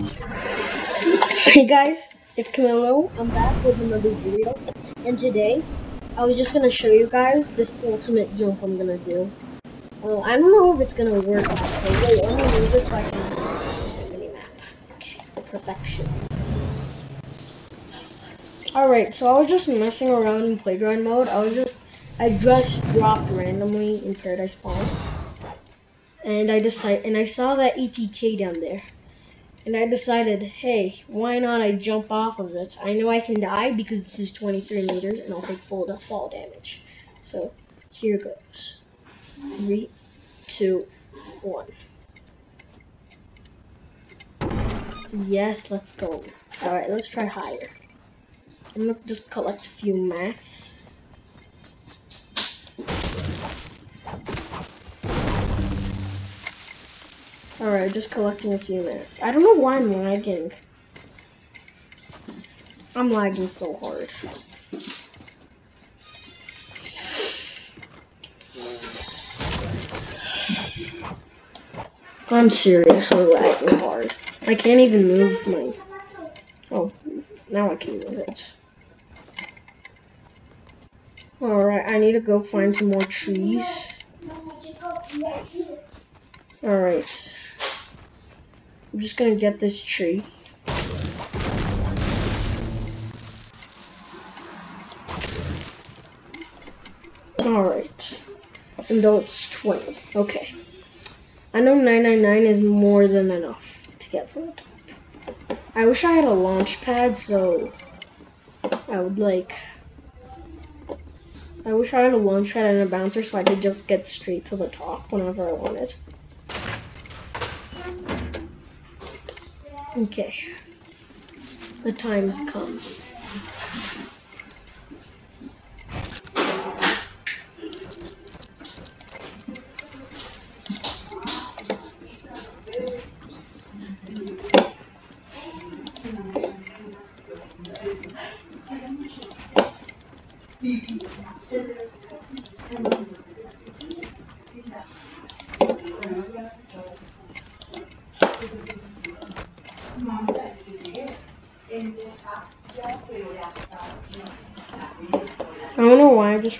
Hey guys, it's Camilo. I'm back with another video, and today I was just gonna show you guys this ultimate jump I'm gonna do. Well, I don't know if it's gonna work. Okay, wait, let me move this so I can mini map. Okay, perfection. Alright, so I was just messing around in playground mode. I was just, I just dropped randomly in Paradise Palms, and I decided, and I saw that ATK down there and I decided, hey, why not I jump off of it? I know I can die because this is 23 meters and I'll take full fall damage. So here goes. Three, two, one. Yes, let's go. Alright, let's try higher. I'm gonna just collect a few mats. Alright, just collecting a few minutes. I don't know why I'm lagging. I'm lagging so hard. I'm seriously lagging hard. I can't even move my... Oh, now I can move it. Alright, I need to go find some more trees. Alright. I'm just gonna get this tree. Alright. And though it's 20. Okay. I know 999 is more than enough to get to the top. I wish I had a launch pad so I would like I wish I had a launch pad and a bouncer so I could just get straight to the top whenever I wanted. Okay. The time's come.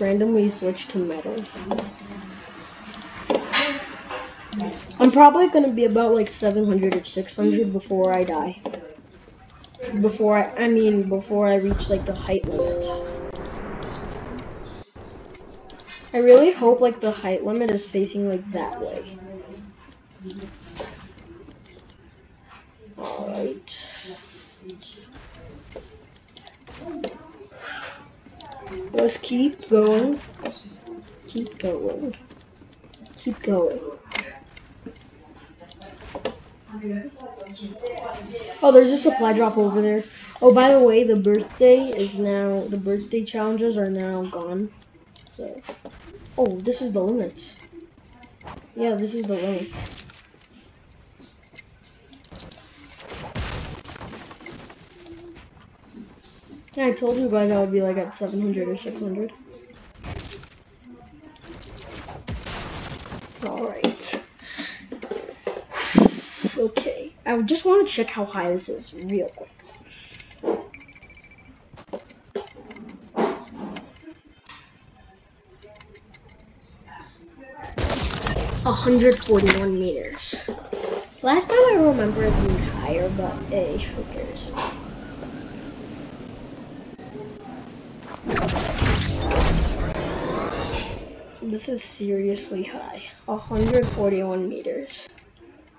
Randomly switch to metal. I'm probably gonna be about like 700 or 600 before I die. Before I, I mean, before I reach like the height limit. I really hope like the height limit is facing like that way. Alright. Let's keep going. Keep going. Keep going. Oh, there's a supply drop over there. Oh, by the way, the birthday is now, the birthday challenges are now gone. So, oh, this is the limit. Yeah, this is the limit. I told you guys I would be like at 700 or 600. Alright. Okay. I just want to check how high this is real quick. hundred forty-one meters. Last time I remember it being higher, but hey, who cares? This is seriously high. 141 meters.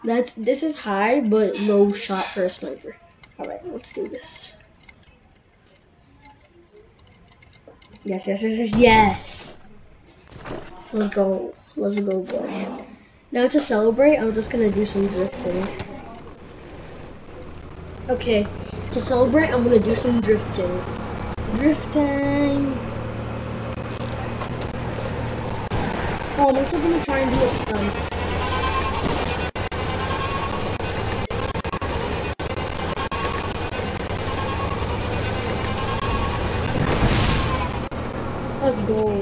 That's this is high but low shot for a sniper. Alright, let's do this. Yes, yes, yes, yes, yes. Let's go. Let's go, boy. Now to celebrate, I'm just gonna do some drifting. Okay, to celebrate, I'm gonna do some drifting. Drifting! Oh, I'm also gonna try and do a stunt. Let's go.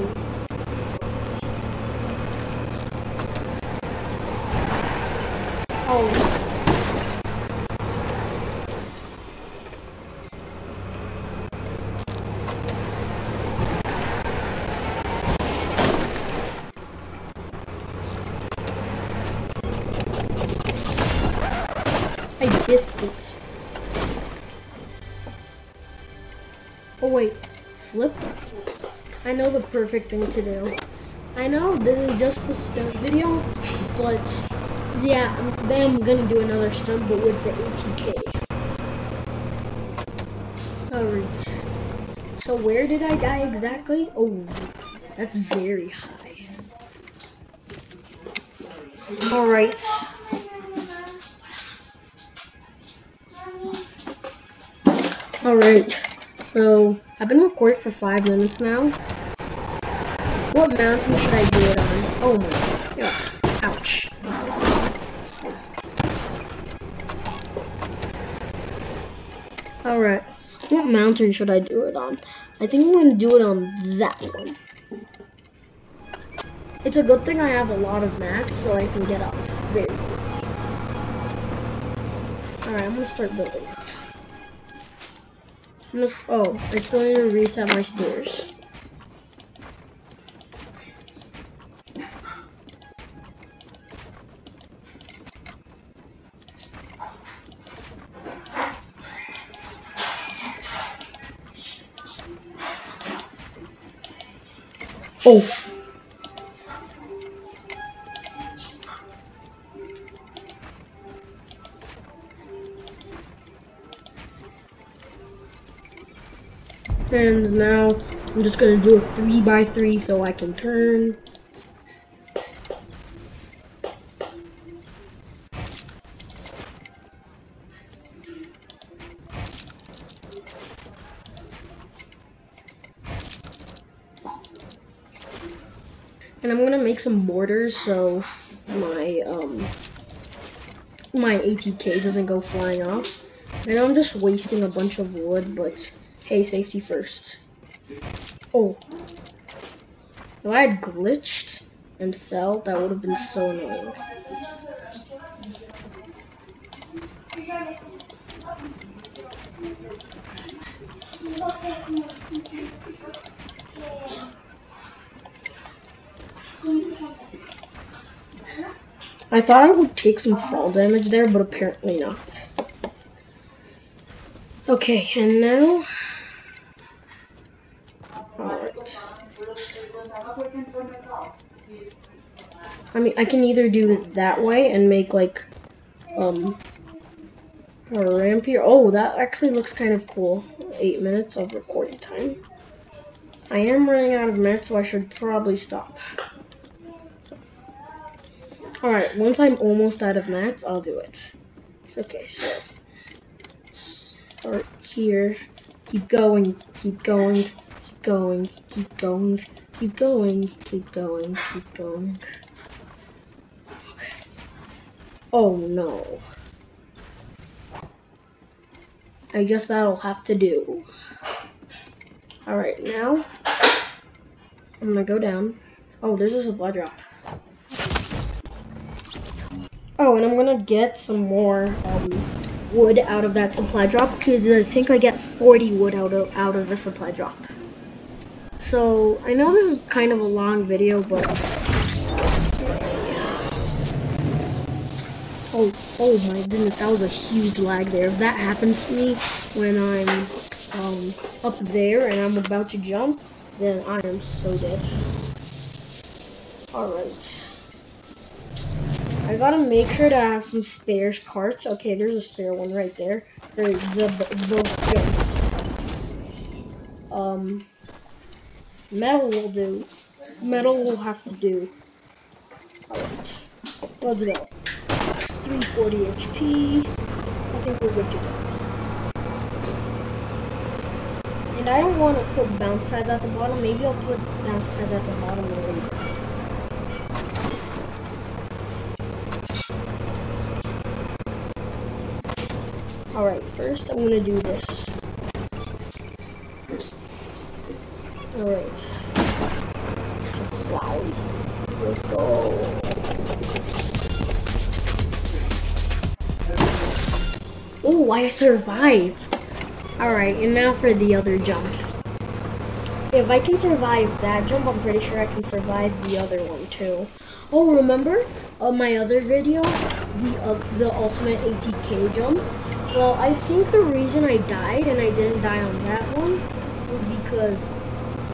50. Oh wait, flip? I know the perfect thing to do. I know this is just the stunt video, but yeah, then I'm gonna do another stunt, but with the ATK. Alright. So where did I die exactly? Oh, that's very high. Alright. Alright. So, I've been recording for five minutes now. What mountain should I do it on? Oh my god. Ouch. Alright. What mountain should I do it on? I think I'm going to do it on that one. It's a good thing I have a lot of mats so I can get up very quickly. Alright, I'm going to start building it. I'm oh, I still need to reset my stairs. Oh. And now I'm just gonna do a three by three so I can turn. And I'm gonna make some borders so my um my ATK doesn't go flying off. I know I'm just wasting a bunch of wood, but Hey, safety first. Oh. If I had glitched and fell, that would have been so annoying. I thought I would take some fall damage there, but apparently not. Okay, and now I mean, I can either do it that way and make like, um, a ramp here. Oh, that actually looks kind of cool. Eight minutes of recording time. I am running out of minutes, so I should probably stop. Alright, once I'm almost out of mats, I'll do it. Okay, so start here, keep going, keep going, going, keep going, keep going, keep going, keep going. Okay. Oh no. I guess that'll have to do. Alright, now I'm gonna go down. Oh, there's a supply drop. Oh, and I'm gonna get some more um, wood out of that supply drop because I think I get 40 wood out of out of the supply drop. So I know this is kind of a long video, but Oh, oh my goodness, that was a huge lag there. If that happens to me when I'm um, up there and I'm about to jump, then I am so dead. Alright. I gotta make sure to have some spare carts. Okay, there's a spare one right there. For the, the jumps. Um, metal will do. Metal will have to do. Alright. Let's go. 340 HP. I think we're good to go. And I don't want to put bounce pads at the bottom. Maybe I'll put bounce pads at the bottom already. Alright, first I'm to do this. Alright. Let's go. Oh, I survived. Alright, and now for the other jump. If I can survive that jump, I'm pretty sure I can survive the other one too. Oh, remember on my other video the uh, the ultimate ATK jump. Well, I think the reason I died and I didn't die on that one was because,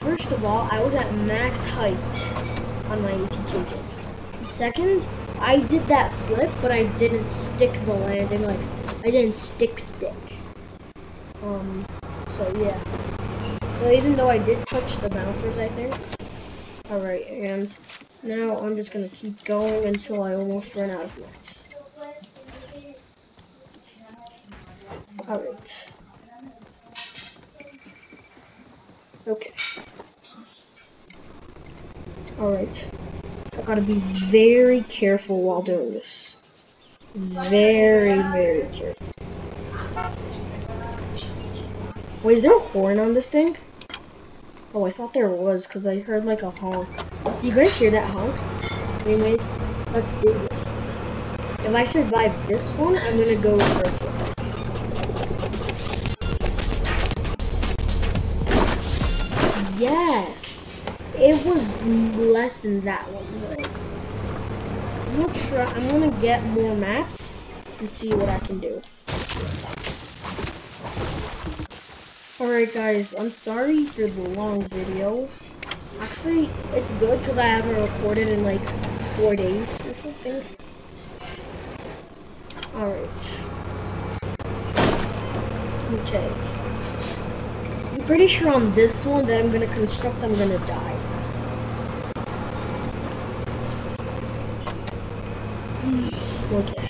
first of all, I was at max height on my ATK jump. Second, I did that flip, but I didn't stick the landing. Like, I didn't stick stick. Um, so yeah. So even though I did touch the bouncers, I think. Alright, and now I'm just gonna keep going until I almost run out of nets. Alright. Okay. Alright. I gotta be very careful while doing this. Very, very careful. Wait, is there a horn on this thing? Oh, I thought there was, because I heard like a honk. Do you guys hear that honk? Anyways, let's do this. If I survive this one, I'm gonna go for It was less than that one. I'm gonna try, I'm gonna get more mats and see what I can do. Alright guys, I'm sorry for the long video. Actually, it's good because I haven't recorded in like four days or something. Alright. Okay. I'm pretty sure on this one that I'm gonna construct, I'm gonna die. Okay.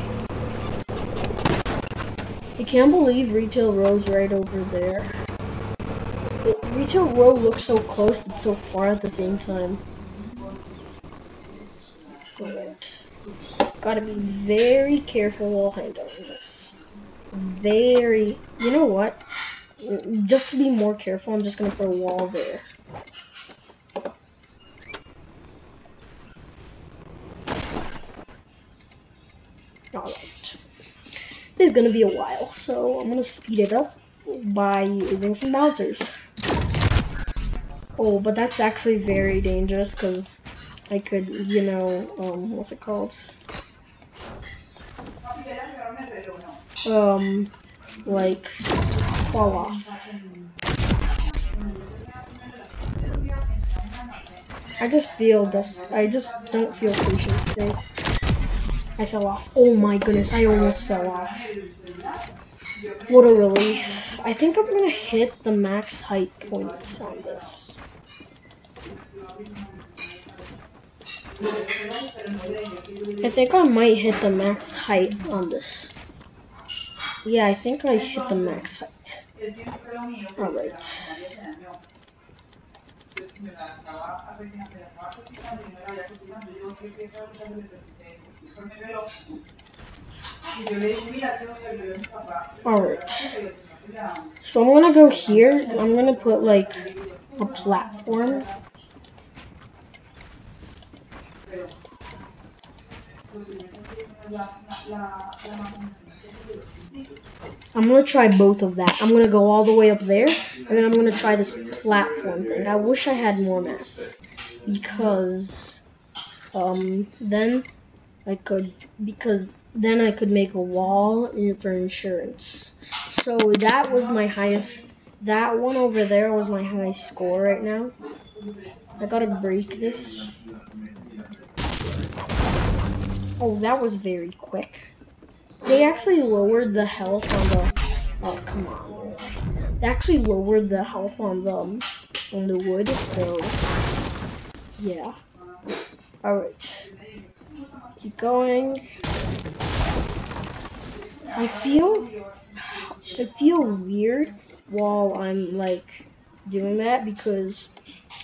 I can't believe Retail Row's right over there. It, Retail Row looks so close but so far at the same time. Gotta be very careful while handling this. Very... You know what? Just to be more careful, I'm just gonna put a wall there. Alright. This is gonna be a while, so I'm gonna speed it up by using some bouncers. Oh, but that's actually very dangerous because I could, you know, um, what's it called? Um, like, fall off. I just feel this, I just don't feel patient today. I fell off. Oh my goodness, I almost fell off. What a relief. I think I'm gonna hit the max height points on this. I think I might hit the max height on this. Yeah, I think I hit the max height. Alright. Alright. So I'm gonna go here. I'm gonna put like a platform I'm gonna try both of that. I'm gonna go all the way up there, and then I'm gonna try this platform thing. I wish I had more mats, because, um, then I could, because then I could make a wall for insurance. So that was my highest, that one over there was my highest score right now. I gotta break this. Oh, that was very quick. They actually lowered the health on the... Oh, come on. They actually lowered the health on the, on the wood, so... Yeah. Alright. Keep going. I feel... I feel weird while I'm, like, doing that because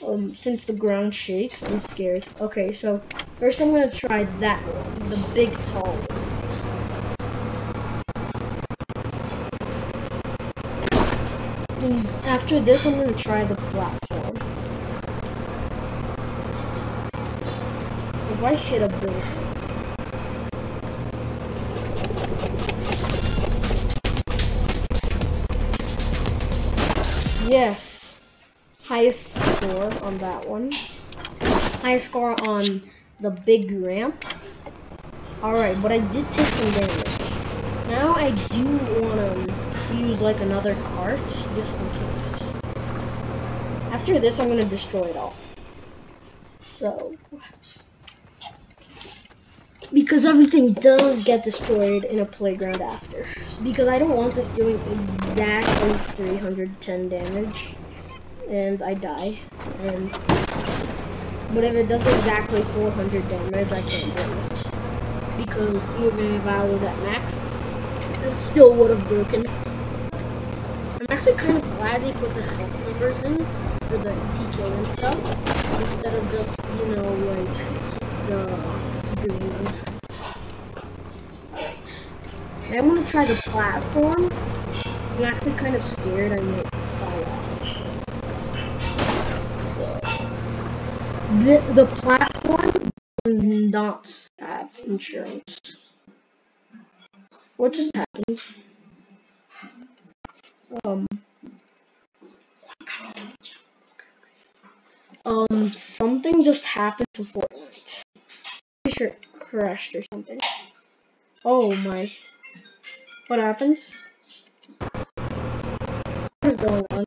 um, since the ground shakes, I'm scared. Okay, so first I'm gonna try that one, the big tall one. after this, I'm gonna try the platform. If I hit a building. Yes highest score on that one. Highest score on the big ramp. Alright, but I did take some damage. Now I do want to use like another cart, just in case. After this, I'm going to destroy it all. So, because everything does get destroyed in a playground after. Because I don't want this doing exactly 310 damage, and I die. And but if it does exactly 400 damage, I can't do it. Because even if I was at max, it still would have broken. I'm actually kind of glad they put the health numbers in for the TK and stuff, instead of just, you know, like, the I want to try the platform. I'm actually kind of scared I might fall off. So, the, the platform does not have insurance. What just happened? Um. Um, something just happened to Fortnite. Crashed or something. Oh my. What happened? What is going on?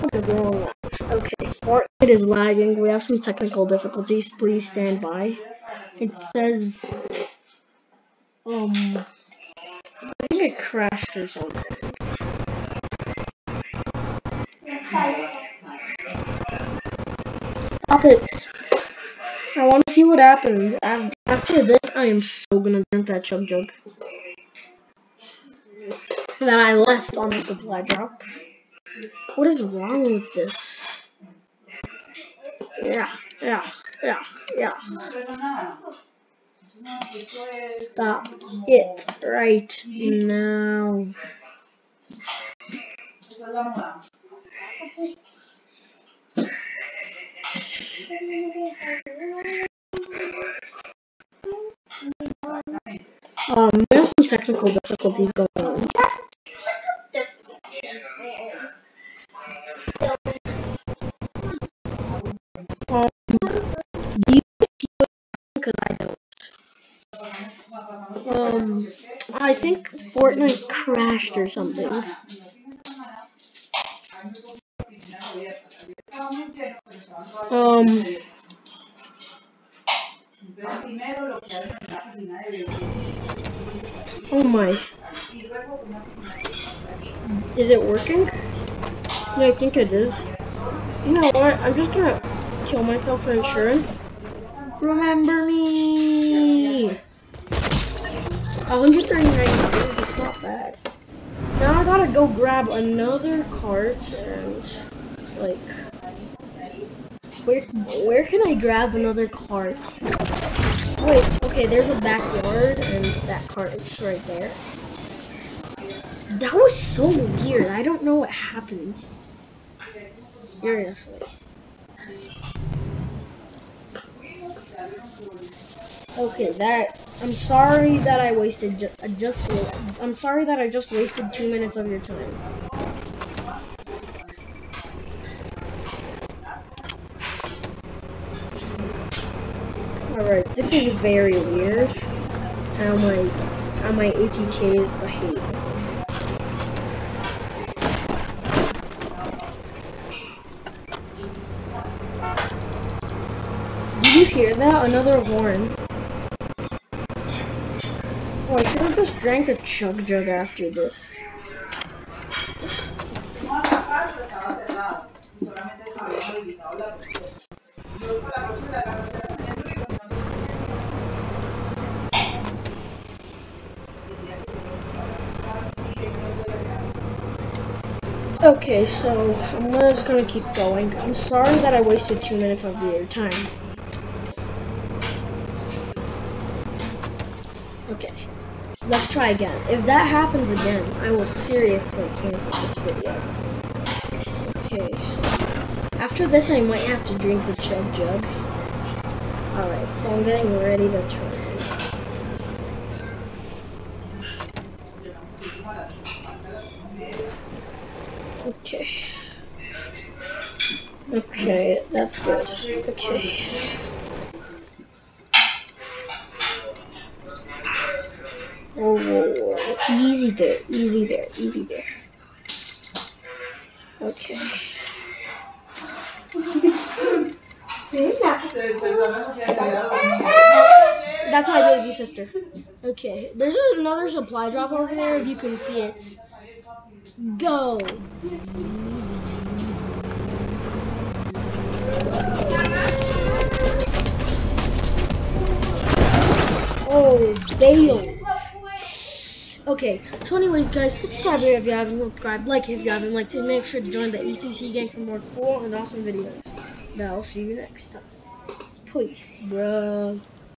What is going on? Okay, Fortnite is lagging. We have some technical difficulties. Please stand by. It says, um, I think it crashed or something. Stop it. I want to see what happens. After this, I am so gonna drink that chug jug that I left on the supply drop. What is wrong with this? Yeah, yeah, yeah, yeah. Stop it right now. Um, there's some technical difficulties going on. Um, do you see what because I don't. Um, I think Fortnite crashed or something. Um, oh my. Is it working? Yeah, I think it is. You know what? I'm just gonna kill myself for insurance. Remember me! 139 it's not bad. Now I gotta go grab another cart and, like, where, where can I grab another cart? Wait, okay, there's a backyard and that cart is right there. That was so weird. I don't know what happened. Seriously. Okay, that I'm sorry that I wasted ju uh, just I'm sorry that I just wasted 2 minutes of your time. Alright, this is very weird how my how my ATK is behaving. Did you hear that? Another horn. Oh, I should have just drank a chug jug after this. Okay, so I'm just gonna keep going. I'm sorry that I wasted two minutes of your time. Okay. Let's try again. If that happens again, I will seriously cancel this video. Okay. After this, I might have to drink the chug jug. Alright, so I'm getting ready to turn. Okay. Okay, that's good. Okay. Whoa, whoa, whoa. Easy there, easy there, easy there. Okay. That's my baby sister. Okay, there's another supply drop over there if you can see it. Go. Oh, bailed. Okay, so anyways, guys, subscribe if you haven't subscribed, like if you haven't liked it, make sure to join the AcC gang for more cool and awesome videos. Now, I'll see you next time. Peace, bro.